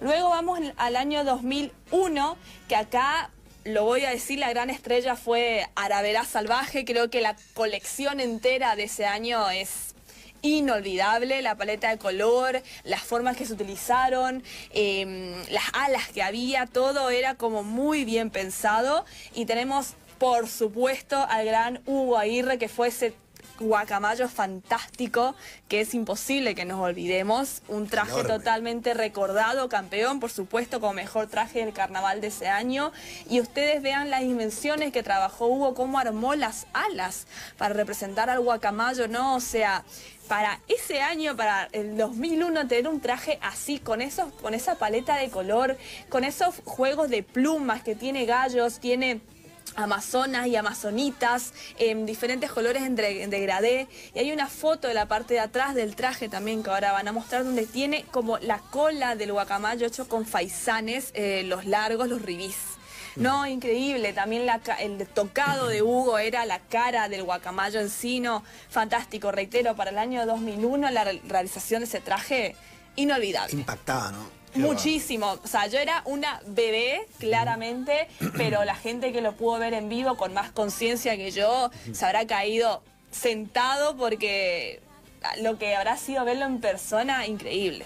Luego vamos al año 2001, que acá lo voy a decir, la gran estrella fue Aravera Salvaje. Creo que la colección entera de ese año es inolvidable, la paleta de color, las formas que se utilizaron, em, las alas que había, todo era como muy bien pensado. Y tenemos, por supuesto, al gran Hugo Aguirre, que fue ese guacamayo fantástico que es imposible que nos olvidemos. Un traje totalmente recordado, campeón, por supuesto, como mejor traje del carnaval de ese año. Y ustedes vean las dimensiones que trabajó Hugo, cómo armó las alas para representar al guacamayo, ¿no? O sea, para ese año, para el 2001, tener un traje así, con, esos, con esa paleta de color, con esos juegos de plumas que tiene gallos, tiene amazonas y amazonitas en diferentes colores en degradé y hay una foto de la parte de atrás del traje también que ahora van a mostrar donde tiene como la cola del guacamayo hecho con faisanes, eh, los largos, los ribís. No, increíble. También el tocado de Hugo era la cara del guacamayo encino. Fantástico. Reitero, para el año 2001 la realización de ese traje inolvidable. Impactaba, ¿no? Muchísimo. O sea, yo era una bebé, claramente, pero la gente que lo pudo ver en vivo con más conciencia que yo se habrá caído sentado porque lo que habrá sido verlo en persona, increíble.